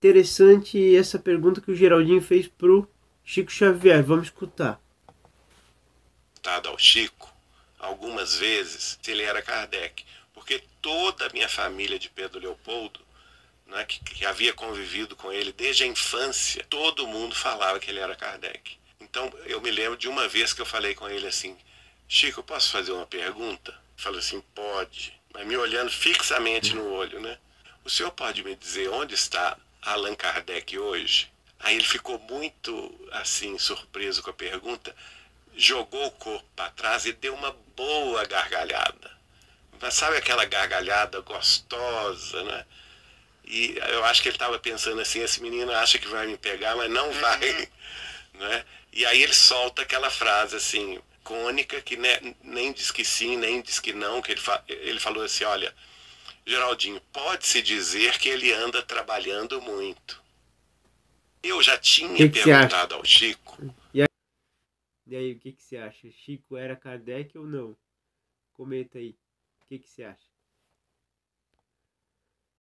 interessante essa pergunta que o Geraldinho fez pro Chico Xavier. Vamos escutar. Ao Chico, algumas vezes, se ele era Kardec, porque toda a minha família de Pedro Leopoldo, né, que, que havia convivido com ele desde a infância, todo mundo falava que ele era Kardec. Então eu me lembro de uma vez que eu falei com ele assim: Chico, posso fazer uma pergunta? Ele falou assim: pode, mas me olhando fixamente no olho, né? O senhor pode me dizer onde está Allan Kardec hoje? Aí ele ficou muito assim surpreso com a pergunta, jogou o corpo para trás e deu uma boa gargalhada. Mas sabe aquela gargalhada gostosa, né? E eu acho que ele estava pensando assim, esse menino acha que vai me pegar, mas não vai, uhum. né? E aí ele solta aquela frase assim, cônica, que ne, nem diz que sim, nem diz que não, que ele, fa, ele falou assim, olha, Geraldinho, pode-se dizer que ele anda trabalhando muito. Eu já tinha que que perguntado ao Chico. E aí, e aí, o que, que você acha? Chico era Kardec ou não? Comenta aí. O que, que você acha?